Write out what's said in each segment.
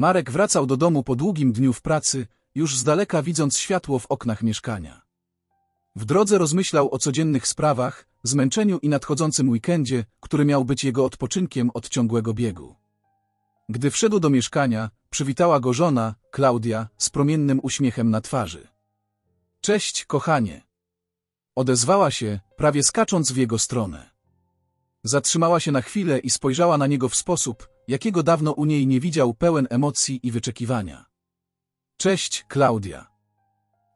Marek wracał do domu po długim dniu w pracy, już z daleka widząc światło w oknach mieszkania. W drodze rozmyślał o codziennych sprawach, zmęczeniu i nadchodzącym weekendzie, który miał być jego odpoczynkiem od ciągłego biegu. Gdy wszedł do mieszkania, przywitała go żona, Klaudia, z promiennym uśmiechem na twarzy. Cześć, kochanie. Odezwała się, prawie skacząc w jego stronę. Zatrzymała się na chwilę i spojrzała na niego w sposób, jakiego dawno u niej nie widział, pełen emocji i wyczekiwania. Cześć, Klaudia.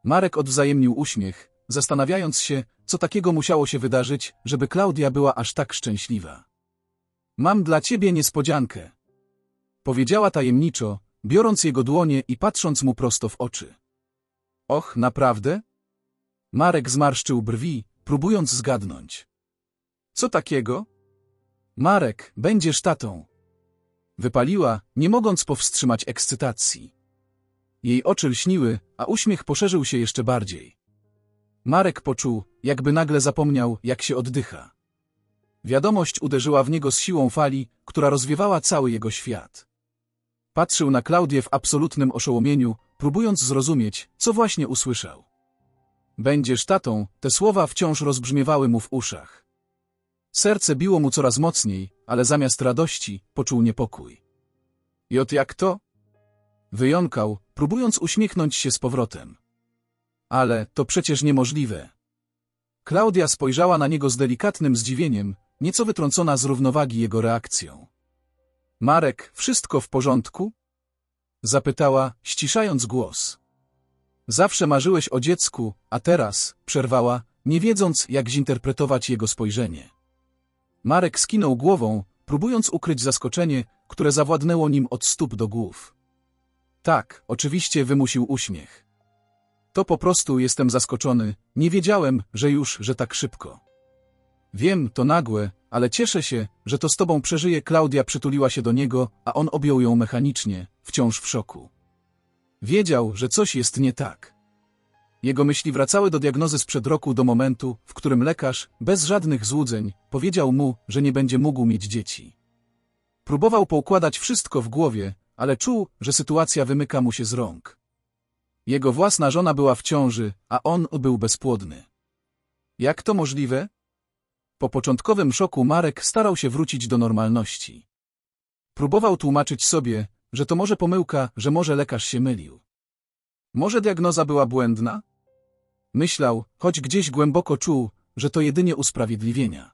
Marek odwzajemnił uśmiech, zastanawiając się, co takiego musiało się wydarzyć, żeby Klaudia była aż tak szczęśliwa. Mam dla ciebie niespodziankę. Powiedziała tajemniczo, biorąc jego dłonie i patrząc mu prosto w oczy. Och, naprawdę? Marek zmarszczył brwi, próbując zgadnąć. Co takiego? Marek, będziesz tatą. Wypaliła, nie mogąc powstrzymać ekscytacji. Jej oczy lśniły, a uśmiech poszerzył się jeszcze bardziej. Marek poczuł, jakby nagle zapomniał, jak się oddycha. Wiadomość uderzyła w niego z siłą fali, która rozwiewała cały jego świat. Patrzył na Klaudię w absolutnym oszołomieniu, próbując zrozumieć, co właśnie usłyszał. Będziesz tatą, te słowa wciąż rozbrzmiewały mu w uszach. Serce biło mu coraz mocniej, ale zamiast radości poczuł niepokój. Od jak to? Wyjąkał, próbując uśmiechnąć się z powrotem. Ale to przecież niemożliwe. Klaudia spojrzała na niego z delikatnym zdziwieniem, nieco wytrącona z równowagi jego reakcją. Marek, wszystko w porządku? Zapytała, ściszając głos. Zawsze marzyłeś o dziecku, a teraz, przerwała, nie wiedząc, jak zinterpretować jego spojrzenie. Marek skinął głową, próbując ukryć zaskoczenie, które zawładnęło nim od stóp do głów. Tak, oczywiście wymusił uśmiech. To po prostu jestem zaskoczony, nie wiedziałem, że już, że tak szybko. Wiem, to nagłe, ale cieszę się, że to z tobą przeżyje. Klaudia przytuliła się do niego, a on objął ją mechanicznie, wciąż w szoku. Wiedział, że coś jest nie tak. Jego myśli wracały do diagnozy sprzed roku do momentu, w którym lekarz, bez żadnych złudzeń, powiedział mu, że nie będzie mógł mieć dzieci. Próbował poukładać wszystko w głowie, ale czuł, że sytuacja wymyka mu się z rąk. Jego własna żona była w ciąży, a on był bezpłodny. Jak to możliwe? Po początkowym szoku Marek starał się wrócić do normalności. Próbował tłumaczyć sobie, że to może pomyłka, że może lekarz się mylił. Może diagnoza była błędna? Myślał, choć gdzieś głęboko czuł, że to jedynie usprawiedliwienia.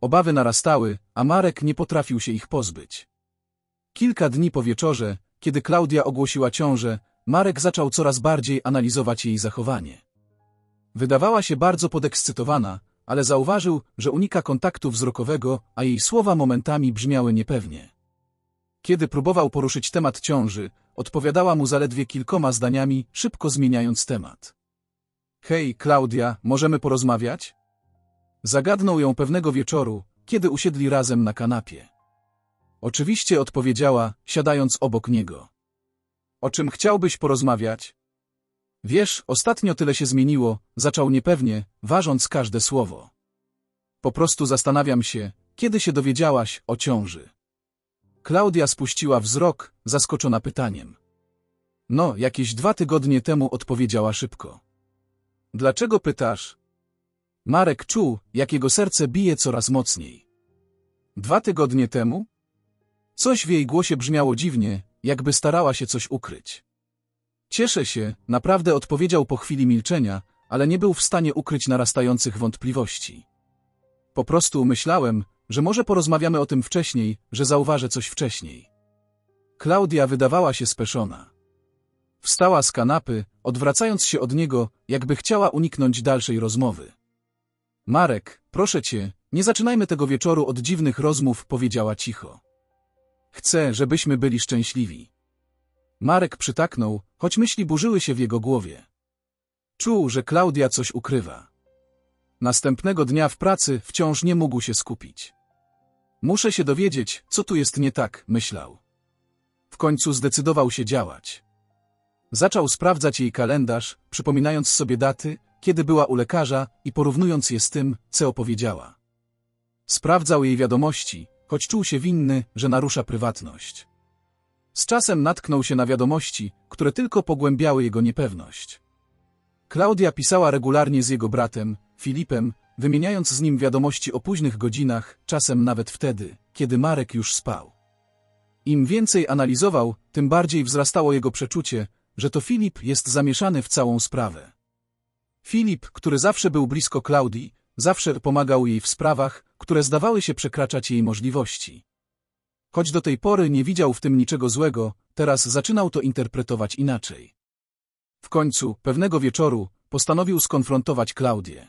Obawy narastały, a Marek nie potrafił się ich pozbyć. Kilka dni po wieczorze, kiedy Klaudia ogłosiła ciążę, Marek zaczął coraz bardziej analizować jej zachowanie. Wydawała się bardzo podekscytowana, ale zauważył, że unika kontaktu wzrokowego, a jej słowa momentami brzmiały niepewnie. Kiedy próbował poruszyć temat ciąży, odpowiadała mu zaledwie kilkoma zdaniami, szybko zmieniając temat. Hej, Klaudia, możemy porozmawiać? Zagadnął ją pewnego wieczoru, kiedy usiedli razem na kanapie. Oczywiście odpowiedziała, siadając obok niego. O czym chciałbyś porozmawiać? Wiesz, ostatnio tyle się zmieniło, zaczął niepewnie, ważąc każde słowo. Po prostu zastanawiam się, kiedy się dowiedziałaś o ciąży. Klaudia spuściła wzrok, zaskoczona pytaniem. No, jakieś dwa tygodnie temu odpowiedziała szybko. Dlaczego pytasz? Marek czuł, jak jego serce bije coraz mocniej. Dwa tygodnie temu? Coś w jej głosie brzmiało dziwnie, jakby starała się coś ukryć. Cieszę się, naprawdę odpowiedział po chwili milczenia, ale nie był w stanie ukryć narastających wątpliwości. Po prostu myślałem, że może porozmawiamy o tym wcześniej, że zauważę coś wcześniej. Klaudia wydawała się speszona. Wstała z kanapy, odwracając się od niego, jakby chciała uniknąć dalszej rozmowy. Marek, proszę cię, nie zaczynajmy tego wieczoru od dziwnych rozmów, powiedziała cicho. Chcę, żebyśmy byli szczęśliwi. Marek przytaknął, choć myśli burzyły się w jego głowie. Czuł, że Klaudia coś ukrywa. Następnego dnia w pracy wciąż nie mógł się skupić. Muszę się dowiedzieć, co tu jest nie tak, myślał. W końcu zdecydował się działać. Zaczął sprawdzać jej kalendarz, przypominając sobie daty, kiedy była u lekarza i porównując je z tym, co opowiedziała. Sprawdzał jej wiadomości, choć czuł się winny, że narusza prywatność. Z czasem natknął się na wiadomości, które tylko pogłębiały jego niepewność. Klaudia pisała regularnie z jego bratem, Filipem, wymieniając z nim wiadomości o późnych godzinach, czasem nawet wtedy, kiedy Marek już spał. Im więcej analizował, tym bardziej wzrastało jego przeczucie, że to Filip jest zamieszany w całą sprawę. Filip, który zawsze był blisko Klaudii, zawsze pomagał jej w sprawach, które zdawały się przekraczać jej możliwości. Choć do tej pory nie widział w tym niczego złego, teraz zaczynał to interpretować inaczej. W końcu, pewnego wieczoru, postanowił skonfrontować Klaudię.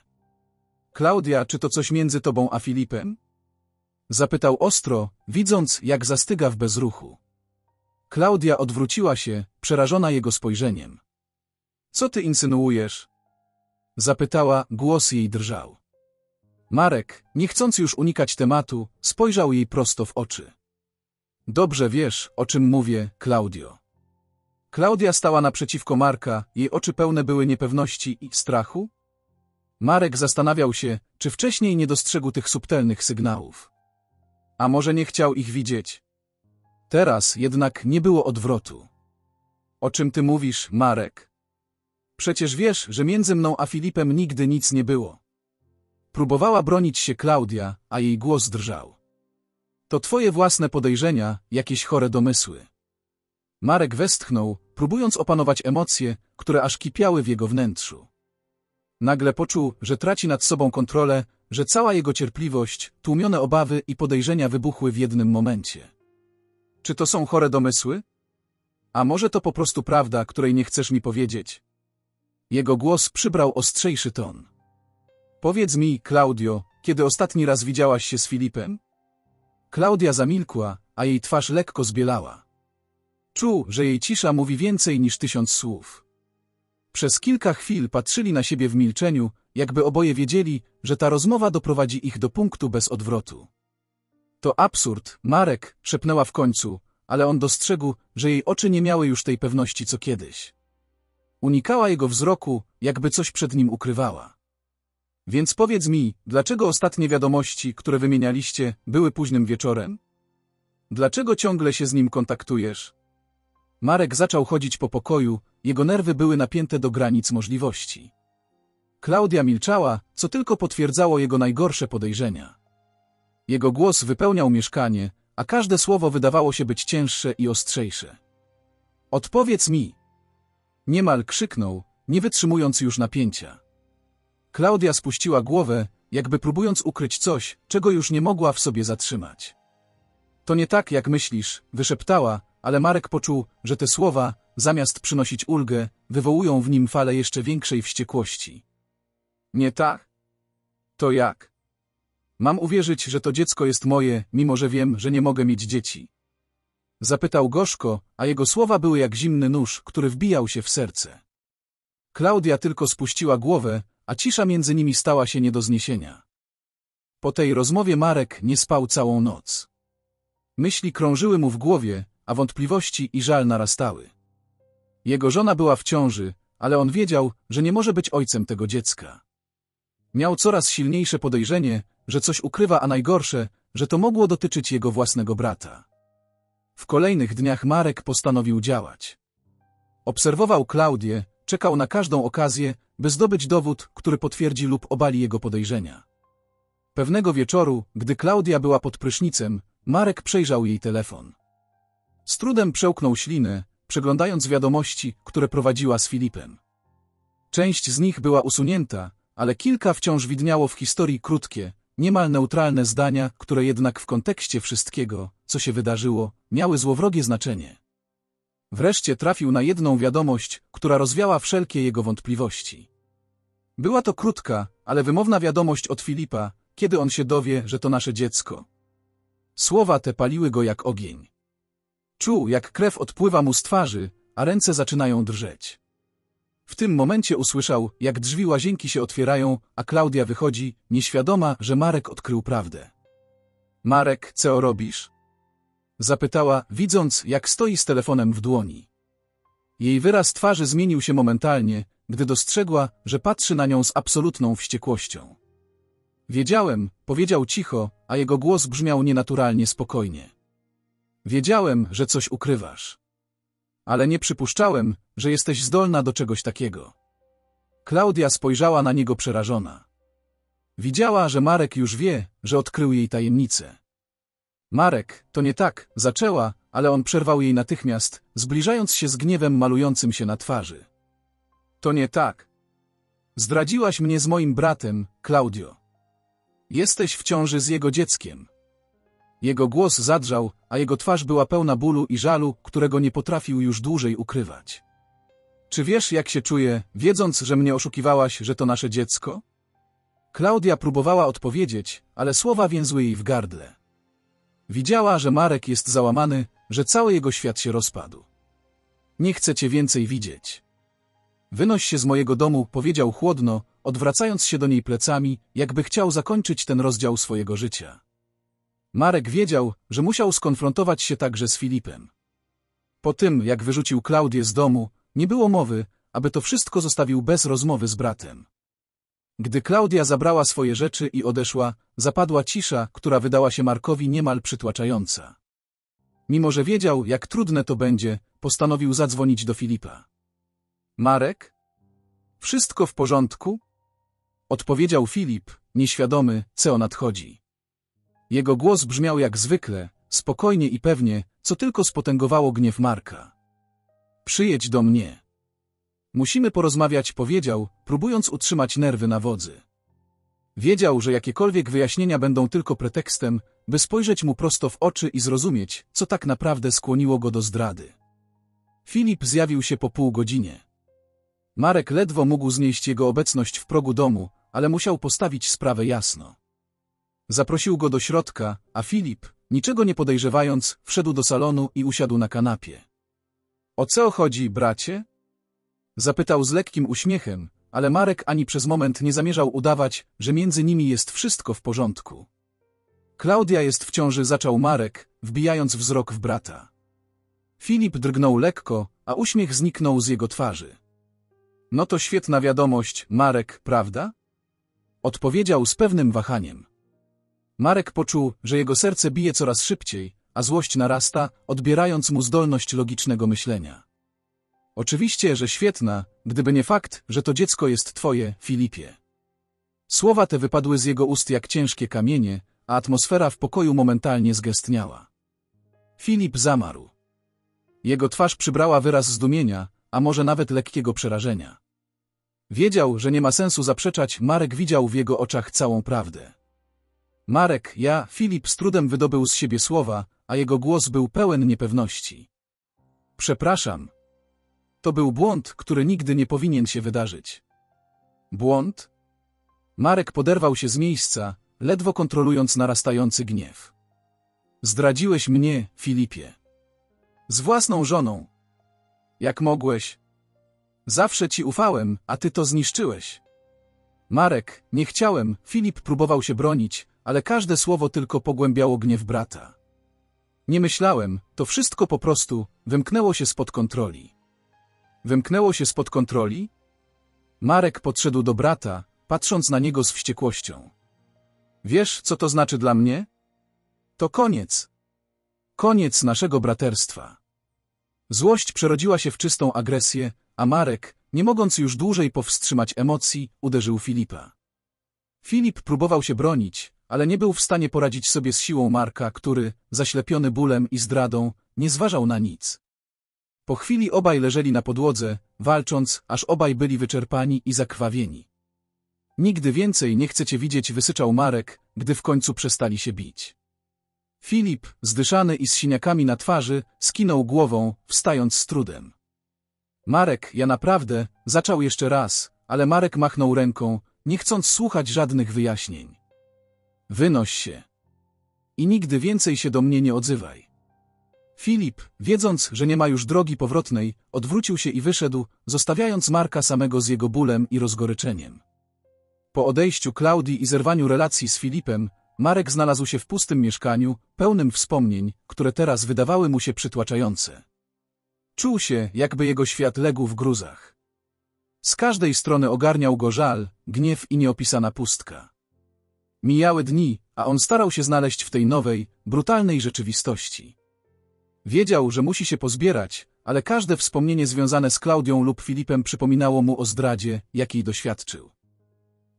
Klaudia, czy to coś między tobą a Filipem? Zapytał ostro, widząc, jak zastyga w bezruchu. Klaudia odwróciła się, przerażona jego spojrzeniem. Co ty insynuujesz? Zapytała, głos jej drżał. Marek, nie chcąc już unikać tematu, spojrzał jej prosto w oczy. Dobrze wiesz, o czym mówię, Klaudio. Klaudia stała naprzeciwko Marka, jej oczy pełne były niepewności i strachu? Marek zastanawiał się, czy wcześniej nie dostrzegł tych subtelnych sygnałów. A może nie chciał ich widzieć? Teraz jednak nie było odwrotu. O czym ty mówisz, Marek? Przecież wiesz, że między mną a Filipem nigdy nic nie było. Próbowała bronić się Klaudia, a jej głos drżał. To twoje własne podejrzenia, jakieś chore domysły. Marek westchnął, próbując opanować emocje, które aż kipiały w jego wnętrzu. Nagle poczuł, że traci nad sobą kontrolę, że cała jego cierpliwość, tłumione obawy i podejrzenia wybuchły w jednym momencie. Czy to są chore domysły? A może to po prostu prawda, której nie chcesz mi powiedzieć? Jego głos przybrał ostrzejszy ton. Powiedz mi, Claudio, kiedy ostatni raz widziałaś się z Filipem? Klaudia zamilkła, a jej twarz lekko zbielała. Czuł, że jej cisza mówi więcej niż tysiąc słów. Przez kilka chwil patrzyli na siebie w milczeniu, jakby oboje wiedzieli, że ta rozmowa doprowadzi ich do punktu bez odwrotu. To absurd, Marek, szepnęła w końcu, ale on dostrzegł, że jej oczy nie miały już tej pewności co kiedyś. Unikała jego wzroku, jakby coś przed nim ukrywała. Więc powiedz mi, dlaczego ostatnie wiadomości, które wymienialiście, były późnym wieczorem? Dlaczego ciągle się z nim kontaktujesz? Marek zaczął chodzić po pokoju, jego nerwy były napięte do granic możliwości. Klaudia milczała, co tylko potwierdzało jego najgorsze podejrzenia. Jego głos wypełniał mieszkanie, a każde słowo wydawało się być cięższe i ostrzejsze. Odpowiedz mi! Niemal krzyknął, nie wytrzymując już napięcia. Klaudia spuściła głowę, jakby próbując ukryć coś, czego już nie mogła w sobie zatrzymać. To nie tak, jak myślisz, wyszeptała, ale Marek poczuł, że te słowa, zamiast przynosić ulgę, wywołują w nim falę jeszcze większej wściekłości. Nie tak? To jak? Mam uwierzyć, że to dziecko jest moje, mimo że wiem, że nie mogę mieć dzieci. Zapytał gorzko, a jego słowa były jak zimny nóż, który wbijał się w serce. Klaudia tylko spuściła głowę, a cisza między nimi stała się nie do zniesienia. Po tej rozmowie Marek nie spał całą noc. Myśli krążyły mu w głowie, a wątpliwości i żal narastały. Jego żona była w ciąży, ale on wiedział, że nie może być ojcem tego dziecka. Miał coraz silniejsze podejrzenie, że coś ukrywa, a najgorsze, że to mogło dotyczyć jego własnego brata. W kolejnych dniach Marek postanowił działać. Obserwował Klaudię, czekał na każdą okazję, by zdobyć dowód, który potwierdzi lub obali jego podejrzenia. Pewnego wieczoru, gdy Klaudia była pod prysznicem, Marek przejrzał jej telefon. Z trudem przełknął ślinę, przeglądając wiadomości, które prowadziła z Filipem. Część z nich była usunięta, ale kilka wciąż widniało w historii krótkie, niemal neutralne zdania, które jednak w kontekście wszystkiego, co się wydarzyło, miały złowrogie znaczenie. Wreszcie trafił na jedną wiadomość, która rozwiała wszelkie jego wątpliwości. Była to krótka, ale wymowna wiadomość od Filipa, kiedy on się dowie, że to nasze dziecko. Słowa te paliły go jak ogień. Czuł, jak krew odpływa mu z twarzy, a ręce zaczynają drżeć. W tym momencie usłyszał, jak drzwi łazienki się otwierają, a Klaudia wychodzi, nieświadoma, że Marek odkrył prawdę. Marek, co robisz? Zapytała, widząc, jak stoi z telefonem w dłoni. Jej wyraz twarzy zmienił się momentalnie, gdy dostrzegła, że patrzy na nią z absolutną wściekłością. Wiedziałem, powiedział cicho, a jego głos brzmiał nienaturalnie spokojnie. Wiedziałem, że coś ukrywasz. Ale nie przypuszczałem, że jesteś zdolna do czegoś takiego. Klaudia spojrzała na niego przerażona. Widziała, że Marek już wie, że odkrył jej tajemnicę. Marek, to nie tak, zaczęła, ale on przerwał jej natychmiast, zbliżając się z gniewem malującym się na twarzy. To nie tak. Zdradziłaś mnie z moim bratem, Klaudio. Jesteś w ciąży z jego dzieckiem. Jego głos zadrżał, a jego twarz była pełna bólu i żalu, którego nie potrafił już dłużej ukrywać. Czy wiesz, jak się czuję, wiedząc, że mnie oszukiwałaś, że to nasze dziecko? Klaudia próbowała odpowiedzieć, ale słowa więzły jej w gardle. Widziała, że Marek jest załamany, że cały jego świat się rozpadł. Nie chcę cię więcej widzieć. Wynoś się z mojego domu, powiedział chłodno, odwracając się do niej plecami, jakby chciał zakończyć ten rozdział swojego życia. Marek wiedział, że musiał skonfrontować się także z Filipem. Po tym, jak wyrzucił Klaudię z domu, nie było mowy, aby to wszystko zostawił bez rozmowy z bratem. Gdy Klaudia zabrała swoje rzeczy i odeszła, zapadła cisza, która wydała się Markowi niemal przytłaczająca. Mimo, że wiedział, jak trudne to będzie, postanowił zadzwonić do Filipa. Marek? Wszystko w porządku? Odpowiedział Filip, nieświadomy, co nadchodzi. Jego głos brzmiał jak zwykle, spokojnie i pewnie, co tylko spotęgowało gniew Marka. Przyjedź do mnie. Musimy porozmawiać, powiedział, próbując utrzymać nerwy na wodzy. Wiedział, że jakiekolwiek wyjaśnienia będą tylko pretekstem, by spojrzeć mu prosto w oczy i zrozumieć, co tak naprawdę skłoniło go do zdrady. Filip zjawił się po pół godzinie. Marek ledwo mógł znieść jego obecność w progu domu, ale musiał postawić sprawę jasno. Zaprosił go do środka, a Filip, niczego nie podejrzewając, wszedł do salonu i usiadł na kanapie. O co chodzi, bracie? Zapytał z lekkim uśmiechem, ale Marek ani przez moment nie zamierzał udawać, że między nimi jest wszystko w porządku. Klaudia jest w ciąży, zaczął Marek, wbijając wzrok w brata. Filip drgnął lekko, a uśmiech zniknął z jego twarzy. No to świetna wiadomość, Marek, prawda? Odpowiedział z pewnym wahaniem. Marek poczuł, że jego serce bije coraz szybciej, a złość narasta, odbierając mu zdolność logicznego myślenia. Oczywiście, że świetna, gdyby nie fakt, że to dziecko jest twoje, Filipie. Słowa te wypadły z jego ust jak ciężkie kamienie, a atmosfera w pokoju momentalnie zgęstniała. Filip zamarł. Jego twarz przybrała wyraz zdumienia, a może nawet lekkiego przerażenia. Wiedział, że nie ma sensu zaprzeczać, Marek widział w jego oczach całą prawdę. Marek, ja, Filip z trudem wydobył z siebie słowa, a jego głos był pełen niepewności. Przepraszam. To był błąd, który nigdy nie powinien się wydarzyć. Błąd? Marek poderwał się z miejsca, ledwo kontrolując narastający gniew. Zdradziłeś mnie, Filipie. Z własną żoną. Jak mogłeś? Zawsze ci ufałem, a ty to zniszczyłeś. Marek, nie chciałem, Filip próbował się bronić, ale każde słowo tylko pogłębiało gniew brata. Nie myślałem, to wszystko po prostu wymknęło się spod kontroli. Wymknęło się spod kontroli? Marek podszedł do brata, patrząc na niego z wściekłością. Wiesz, co to znaczy dla mnie? To koniec. Koniec naszego braterstwa. Złość przerodziła się w czystą agresję, a Marek, nie mogąc już dłużej powstrzymać emocji, uderzył Filipa. Filip próbował się bronić, ale nie był w stanie poradzić sobie z siłą Marka, który, zaślepiony bólem i zdradą, nie zważał na nic. Po chwili obaj leżeli na podłodze, walcząc, aż obaj byli wyczerpani i zakrwawieni. Nigdy więcej nie chcecie widzieć, wysyczał Marek, gdy w końcu przestali się bić. Filip, zdyszany i z siniakami na twarzy, skinął głową, wstając z trudem. Marek, ja naprawdę, zaczął jeszcze raz, ale Marek machnął ręką, nie chcąc słuchać żadnych wyjaśnień. Wynoś się. I nigdy więcej się do mnie nie odzywaj. Filip, wiedząc, że nie ma już drogi powrotnej, odwrócił się i wyszedł, zostawiając Marka samego z jego bólem i rozgoryczeniem. Po odejściu Klaudii i zerwaniu relacji z Filipem, Marek znalazł się w pustym mieszkaniu, pełnym wspomnień, które teraz wydawały mu się przytłaczające. Czuł się, jakby jego świat legł w gruzach. Z każdej strony ogarniał go żal, gniew i nieopisana pustka. Mijały dni, a on starał się znaleźć w tej nowej, brutalnej rzeczywistości. Wiedział, że musi się pozbierać, ale każde wspomnienie związane z Klaudią lub Filipem przypominało mu o zdradzie, jakiej doświadczył.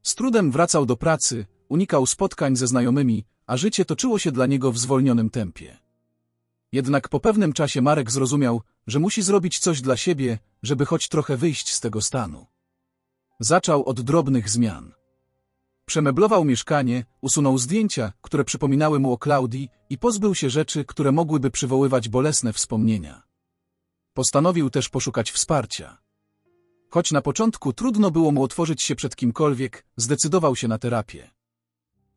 Z trudem wracał do pracy, unikał spotkań ze znajomymi, a życie toczyło się dla niego w zwolnionym tempie. Jednak po pewnym czasie Marek zrozumiał, że musi zrobić coś dla siebie, żeby choć trochę wyjść z tego stanu. Zaczął od drobnych zmian. Przemeblował mieszkanie, usunął zdjęcia, które przypominały mu o Klaudii i pozbył się rzeczy, które mogłyby przywoływać bolesne wspomnienia. Postanowił też poszukać wsparcia. Choć na początku trudno było mu otworzyć się przed kimkolwiek, zdecydował się na terapię.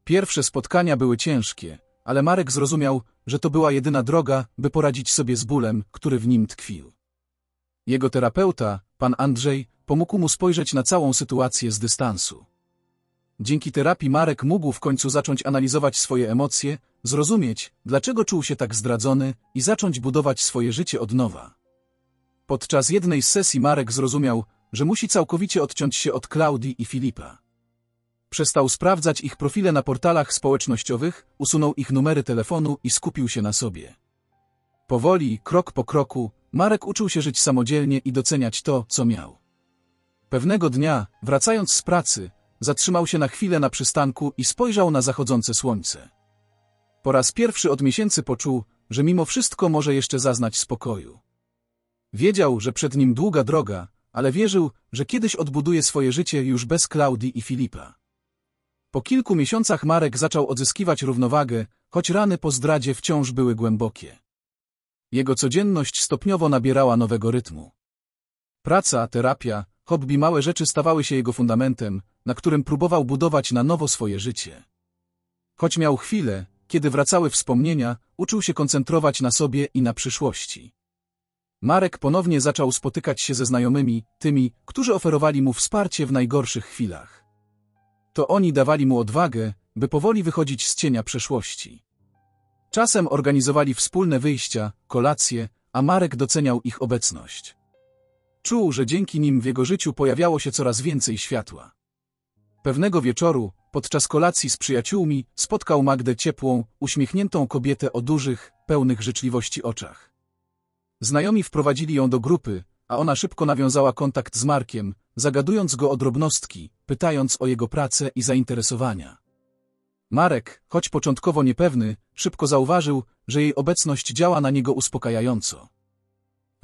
Pierwsze spotkania były ciężkie, ale Marek zrozumiał, że to była jedyna droga, by poradzić sobie z bólem, który w nim tkwił. Jego terapeuta, pan Andrzej, pomógł mu spojrzeć na całą sytuację z dystansu. Dzięki terapii Marek mógł w końcu zacząć analizować swoje emocje, zrozumieć, dlaczego czuł się tak zdradzony i zacząć budować swoje życie od nowa. Podczas jednej z sesji Marek zrozumiał, że musi całkowicie odciąć się od Klaudii i Filipa. Przestał sprawdzać ich profile na portalach społecznościowych, usunął ich numery telefonu i skupił się na sobie. Powoli, krok po kroku, Marek uczył się żyć samodzielnie i doceniać to, co miał. Pewnego dnia, wracając z pracy, zatrzymał się na chwilę na przystanku i spojrzał na zachodzące słońce. Po raz pierwszy od miesięcy poczuł, że mimo wszystko może jeszcze zaznać spokoju. Wiedział, że przed nim długa droga, ale wierzył, że kiedyś odbuduje swoje życie już bez Klaudii i Filipa. Po kilku miesiącach Marek zaczął odzyskiwać równowagę, choć rany po zdradzie wciąż były głębokie. Jego codzienność stopniowo nabierała nowego rytmu. Praca, terapia, hobby małe rzeczy stawały się jego fundamentem, na którym próbował budować na nowo swoje życie. Choć miał chwilę, kiedy wracały wspomnienia, uczył się koncentrować na sobie i na przyszłości. Marek ponownie zaczął spotykać się ze znajomymi, tymi, którzy oferowali mu wsparcie w najgorszych chwilach. To oni dawali mu odwagę, by powoli wychodzić z cienia przeszłości. Czasem organizowali wspólne wyjścia, kolacje, a Marek doceniał ich obecność. Czuł, że dzięki nim w jego życiu pojawiało się coraz więcej światła. Pewnego wieczoru, podczas kolacji z przyjaciółmi, spotkał Magdę ciepłą, uśmiechniętą kobietę o dużych, pełnych życzliwości oczach. Znajomi wprowadzili ją do grupy, a ona szybko nawiązała kontakt z Markiem, zagadując go o drobnostki, pytając o jego pracę i zainteresowania. Marek, choć początkowo niepewny, szybko zauważył, że jej obecność działa na niego uspokajająco.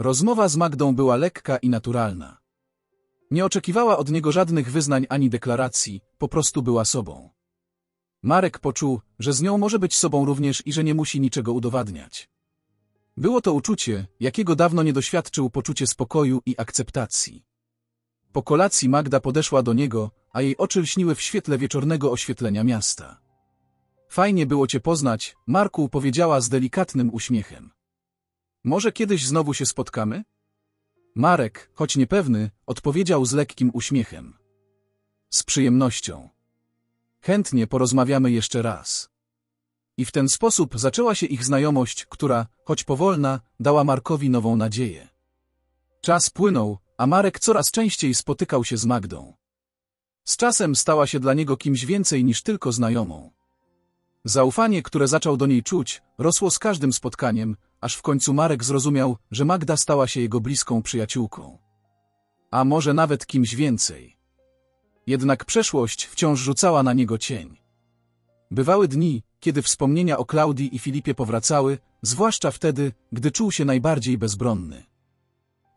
Rozmowa z Magdą była lekka i naturalna. Nie oczekiwała od niego żadnych wyznań ani deklaracji, po prostu była sobą. Marek poczuł, że z nią może być sobą również i że nie musi niczego udowadniać. Było to uczucie, jakiego dawno nie doświadczył poczucie spokoju i akceptacji. Po kolacji Magda podeszła do niego, a jej oczy lśniły w świetle wieczornego oświetlenia miasta. Fajnie było cię poznać, Marku powiedziała z delikatnym uśmiechem. Może kiedyś znowu się spotkamy? Marek, choć niepewny, odpowiedział z lekkim uśmiechem. Z przyjemnością. Chętnie porozmawiamy jeszcze raz. I w ten sposób zaczęła się ich znajomość, która, choć powolna, dała Markowi nową nadzieję. Czas płynął, a Marek coraz częściej spotykał się z Magdą. Z czasem stała się dla niego kimś więcej niż tylko znajomą. Zaufanie, które zaczął do niej czuć, rosło z każdym spotkaniem, aż w końcu Marek zrozumiał, że Magda stała się jego bliską przyjaciółką. A może nawet kimś więcej. Jednak przeszłość wciąż rzucała na niego cień. Bywały dni, kiedy wspomnienia o Klaudii i Filipie powracały, zwłaszcza wtedy, gdy czuł się najbardziej bezbronny.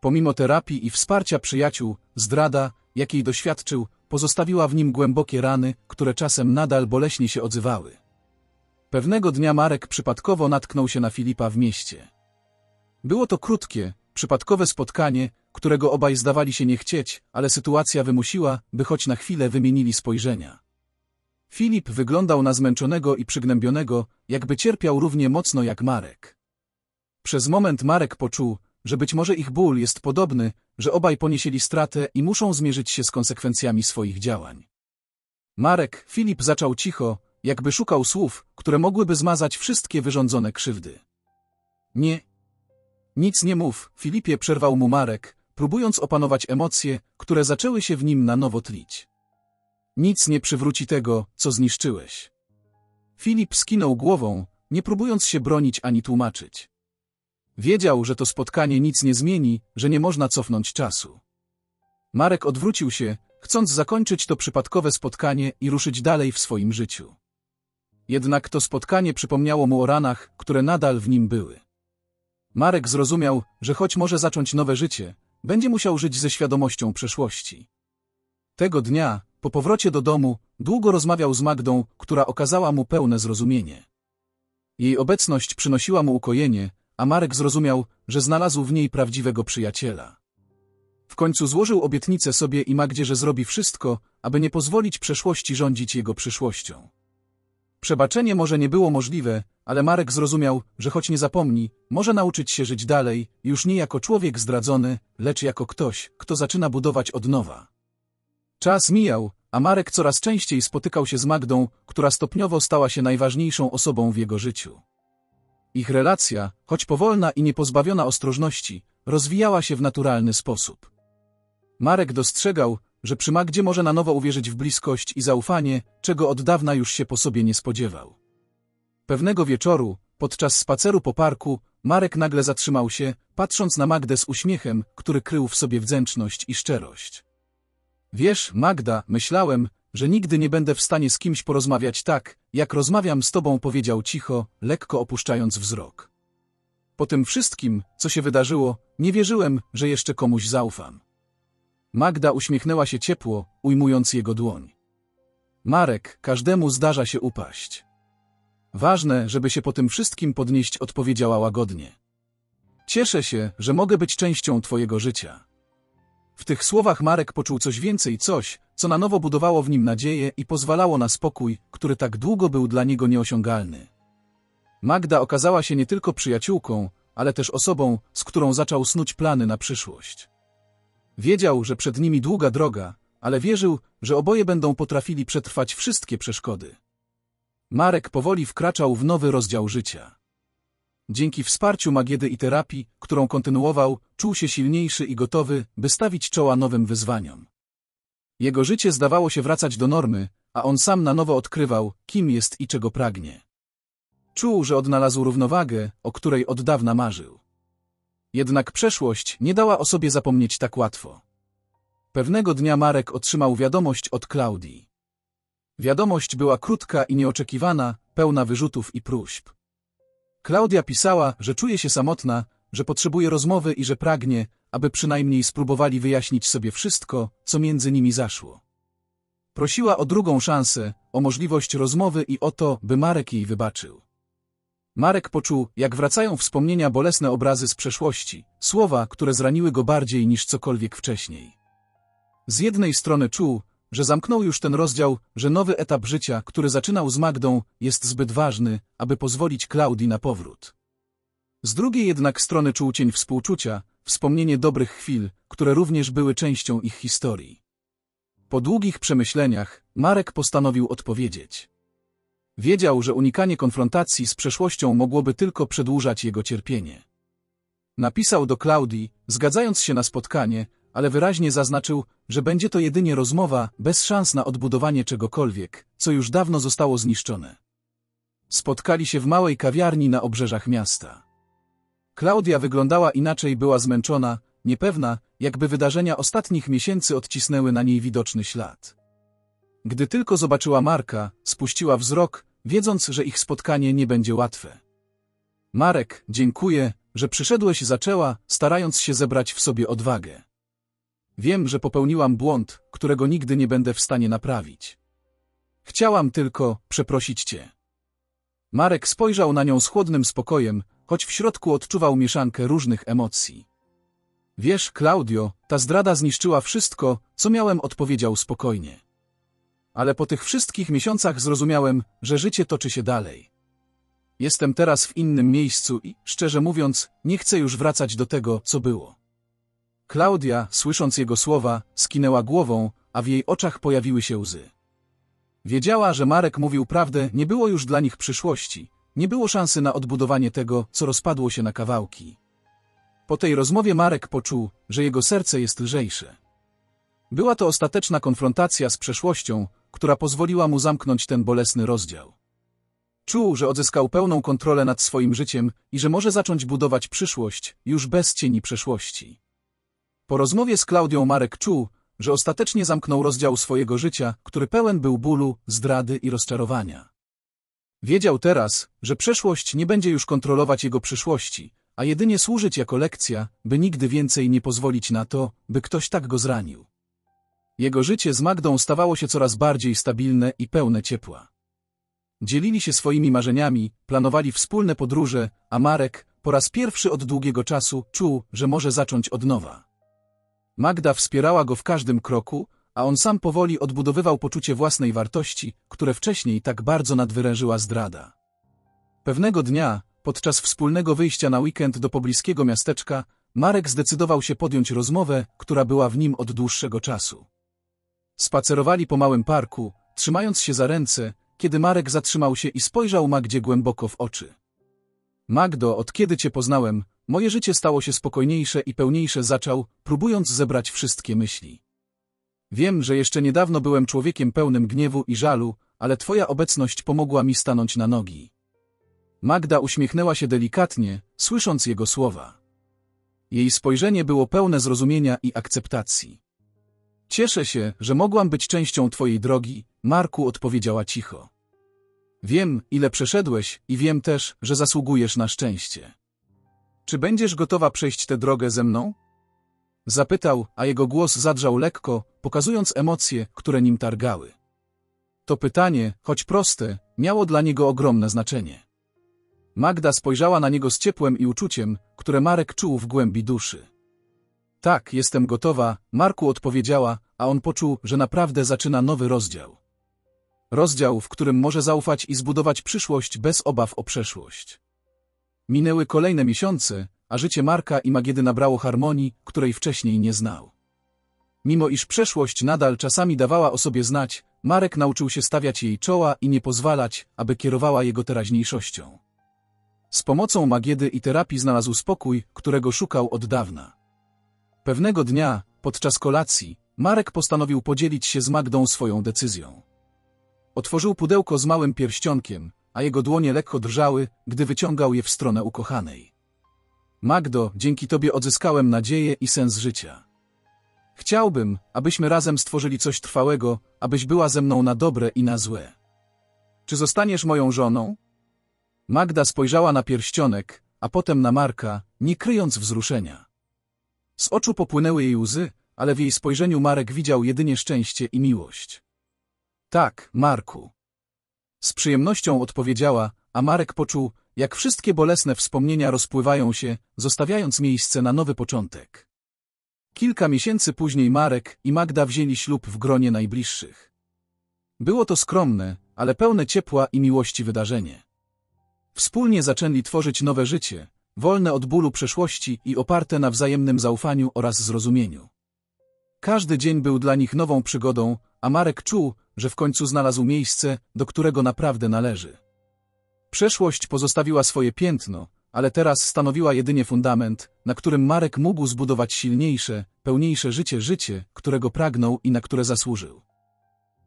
Pomimo terapii i wsparcia przyjaciół, zdrada, jakiej doświadczył, pozostawiła w nim głębokie rany, które czasem nadal boleśnie się odzywały. Pewnego dnia Marek przypadkowo natknął się na Filipa w mieście. Było to krótkie, przypadkowe spotkanie, którego obaj zdawali się nie chcieć, ale sytuacja wymusiła, by choć na chwilę wymienili spojrzenia. Filip wyglądał na zmęczonego i przygnębionego, jakby cierpiał równie mocno jak Marek. Przez moment Marek poczuł, że być może ich ból jest podobny, że obaj poniesieli stratę i muszą zmierzyć się z konsekwencjami swoich działań. Marek, Filip zaczął cicho, jakby szukał słów, które mogłyby zmazać wszystkie wyrządzone krzywdy. Nie. Nic nie mów, Filipie przerwał mu Marek, próbując opanować emocje, które zaczęły się w nim na nowo tlić. Nic nie przywróci tego, co zniszczyłeś. Filip skinął głową, nie próbując się bronić ani tłumaczyć. Wiedział, że to spotkanie nic nie zmieni, że nie można cofnąć czasu. Marek odwrócił się, chcąc zakończyć to przypadkowe spotkanie i ruszyć dalej w swoim życiu. Jednak to spotkanie przypomniało mu o ranach, które nadal w nim były. Marek zrozumiał, że choć może zacząć nowe życie, będzie musiał żyć ze świadomością przeszłości. Tego dnia, po powrocie do domu, długo rozmawiał z Magdą, która okazała mu pełne zrozumienie. Jej obecność przynosiła mu ukojenie, a Marek zrozumiał, że znalazł w niej prawdziwego przyjaciela. W końcu złożył obietnicę sobie i Magdzie, że zrobi wszystko, aby nie pozwolić przeszłości rządzić jego przyszłością. Przebaczenie może nie było możliwe, ale Marek zrozumiał, że choć nie zapomni, może nauczyć się żyć dalej, już nie jako człowiek zdradzony, lecz jako ktoś, kto zaczyna budować od nowa. Czas mijał, a Marek coraz częściej spotykał się z Magdą, która stopniowo stała się najważniejszą osobą w jego życiu. Ich relacja, choć powolna i niepozbawiona ostrożności, rozwijała się w naturalny sposób. Marek dostrzegał, że przy Magdzie może na nowo uwierzyć w bliskość i zaufanie, czego od dawna już się po sobie nie spodziewał. Pewnego wieczoru, podczas spaceru po parku, Marek nagle zatrzymał się, patrząc na Magdę z uśmiechem, który krył w sobie wdzięczność i szczerość. Wiesz, Magda, myślałem, że nigdy nie będę w stanie z kimś porozmawiać tak, jak rozmawiam z tobą, powiedział cicho, lekko opuszczając wzrok. Po tym wszystkim, co się wydarzyło, nie wierzyłem, że jeszcze komuś zaufam. Magda uśmiechnęła się ciepło, ujmując jego dłoń. Marek, każdemu zdarza się upaść. Ważne, żeby się po tym wszystkim podnieść, odpowiedziała łagodnie. Cieszę się, że mogę być częścią twojego życia. W tych słowach Marek poczuł coś więcej, coś, co na nowo budowało w nim nadzieję i pozwalało na spokój, który tak długo był dla niego nieosiągalny. Magda okazała się nie tylko przyjaciółką, ale też osobą, z którą zaczął snuć plany na przyszłość. Wiedział, że przed nimi długa droga, ale wierzył, że oboje będą potrafili przetrwać wszystkie przeszkody. Marek powoli wkraczał w nowy rozdział życia. Dzięki wsparciu Magiedy i terapii, którą kontynuował, czuł się silniejszy i gotowy, by stawić czoła nowym wyzwaniom. Jego życie zdawało się wracać do normy, a on sam na nowo odkrywał, kim jest i czego pragnie. Czuł, że odnalazł równowagę, o której od dawna marzył. Jednak przeszłość nie dała o sobie zapomnieć tak łatwo. Pewnego dnia Marek otrzymał wiadomość od Klaudii. Wiadomość była krótka i nieoczekiwana, pełna wyrzutów i próśb. Klaudia pisała, że czuje się samotna, że potrzebuje rozmowy i że pragnie, aby przynajmniej spróbowali wyjaśnić sobie wszystko, co między nimi zaszło. Prosiła o drugą szansę, o możliwość rozmowy i o to, by Marek jej wybaczył. Marek poczuł, jak wracają wspomnienia bolesne obrazy z przeszłości, słowa, które zraniły go bardziej niż cokolwiek wcześniej. Z jednej strony czuł, że zamknął już ten rozdział, że nowy etap życia, który zaczynał z Magdą, jest zbyt ważny, aby pozwolić Klaudii na powrót. Z drugiej jednak strony czuł cień współczucia, wspomnienie dobrych chwil, które również były częścią ich historii. Po długich przemyśleniach, Marek postanowił odpowiedzieć. Wiedział, że unikanie konfrontacji z przeszłością mogłoby tylko przedłużać jego cierpienie. Napisał do Klaudii, zgadzając się na spotkanie, ale wyraźnie zaznaczył, że będzie to jedynie rozmowa, bez szans na odbudowanie czegokolwiek, co już dawno zostało zniszczone. Spotkali się w małej kawiarni na obrzeżach miasta. Klaudia wyglądała inaczej, była zmęczona, niepewna, jakby wydarzenia ostatnich miesięcy odcisnęły na niej widoczny ślad. Gdy tylko zobaczyła Marka, spuściła wzrok, wiedząc, że ich spotkanie nie będzie łatwe. Marek, dziękuję, że przyszedłeś, zaczęła, starając się zebrać w sobie odwagę. Wiem, że popełniłam błąd, którego nigdy nie będę w stanie naprawić. Chciałam tylko przeprosić cię. Marek spojrzał na nią z chłodnym spokojem, choć w środku odczuwał mieszankę różnych emocji. Wiesz, Claudio, ta zdrada zniszczyła wszystko, co miałem, odpowiedział spokojnie. Ale po tych wszystkich miesiącach zrozumiałem, że życie toczy się dalej. Jestem teraz w innym miejscu i, szczerze mówiąc, nie chcę już wracać do tego, co było. Klaudia, słysząc jego słowa, skinęła głową, a w jej oczach pojawiły się łzy. Wiedziała, że Marek mówił prawdę, nie było już dla nich przyszłości, nie było szansy na odbudowanie tego, co rozpadło się na kawałki. Po tej rozmowie Marek poczuł, że jego serce jest lżejsze. Była to ostateczna konfrontacja z przeszłością, która pozwoliła mu zamknąć ten bolesny rozdział. Czuł, że odzyskał pełną kontrolę nad swoim życiem i że może zacząć budować przyszłość, już bez cieni przeszłości. Po rozmowie z Klaudią Marek czuł, że ostatecznie zamknął rozdział swojego życia, który pełen był bólu, zdrady i rozczarowania. Wiedział teraz, że przeszłość nie będzie już kontrolować jego przyszłości, a jedynie służyć jako lekcja, by nigdy więcej nie pozwolić na to, by ktoś tak go zranił. Jego życie z Magdą stawało się coraz bardziej stabilne i pełne ciepła. Dzielili się swoimi marzeniami, planowali wspólne podróże, a Marek, po raz pierwszy od długiego czasu, czuł, że może zacząć od nowa. Magda wspierała go w każdym kroku, a on sam powoli odbudowywał poczucie własnej wartości, które wcześniej tak bardzo nadwyrężyła zdrada. Pewnego dnia, podczas wspólnego wyjścia na weekend do pobliskiego miasteczka, Marek zdecydował się podjąć rozmowę, która była w nim od dłuższego czasu. Spacerowali po małym parku, trzymając się za ręce, kiedy Marek zatrzymał się i spojrzał Magdzie głęboko w oczy. Magdo, od kiedy cię poznałem, moje życie stało się spokojniejsze i pełniejsze zaczął, próbując zebrać wszystkie myśli. Wiem, że jeszcze niedawno byłem człowiekiem pełnym gniewu i żalu, ale twoja obecność pomogła mi stanąć na nogi. Magda uśmiechnęła się delikatnie, słysząc jego słowa. Jej spojrzenie było pełne zrozumienia i akceptacji. Cieszę się, że mogłam być częścią twojej drogi, Marku odpowiedziała cicho. Wiem, ile przeszedłeś i wiem też, że zasługujesz na szczęście. Czy będziesz gotowa przejść tę drogę ze mną? Zapytał, a jego głos zadrzał lekko, pokazując emocje, które nim targały. To pytanie, choć proste, miało dla niego ogromne znaczenie. Magda spojrzała na niego z ciepłem i uczuciem, które Marek czuł w głębi duszy. Tak, jestem gotowa, Marku odpowiedziała, a on poczuł, że naprawdę zaczyna nowy rozdział. Rozdział, w którym może zaufać i zbudować przyszłość bez obaw o przeszłość. Minęły kolejne miesiące, a życie Marka i Magiedy nabrało harmonii, której wcześniej nie znał. Mimo iż przeszłość nadal czasami dawała o sobie znać, Marek nauczył się stawiać jej czoła i nie pozwalać, aby kierowała jego teraźniejszością. Z pomocą Magiedy i terapii znalazł spokój, którego szukał od dawna. Pewnego dnia, podczas kolacji, Marek postanowił podzielić się z Magdą swoją decyzją. Otworzył pudełko z małym pierścionkiem, a jego dłonie lekko drżały, gdy wyciągał je w stronę ukochanej. Magdo, dzięki Tobie odzyskałem nadzieję i sens życia. Chciałbym, abyśmy razem stworzyli coś trwałego, abyś była ze mną na dobre i na złe. Czy zostaniesz moją żoną? Magda spojrzała na pierścionek, a potem na Marka, nie kryjąc wzruszenia. Z oczu popłynęły jej łzy, ale w jej spojrzeniu Marek widział jedynie szczęście i miłość. Tak, Marku. Z przyjemnością odpowiedziała, a Marek poczuł, jak wszystkie bolesne wspomnienia rozpływają się, zostawiając miejsce na nowy początek. Kilka miesięcy później Marek i Magda wzięli ślub w gronie najbliższych. Było to skromne, ale pełne ciepła i miłości wydarzenie. Wspólnie zaczęli tworzyć nowe życie, wolne od bólu przeszłości i oparte na wzajemnym zaufaniu oraz zrozumieniu. Każdy dzień był dla nich nową przygodą, a Marek czuł, że w końcu znalazł miejsce, do którego naprawdę należy. Przeszłość pozostawiła swoje piętno, ale teraz stanowiła jedynie fundament, na którym Marek mógł zbudować silniejsze, pełniejsze życie życie, którego pragnął i na które zasłużył.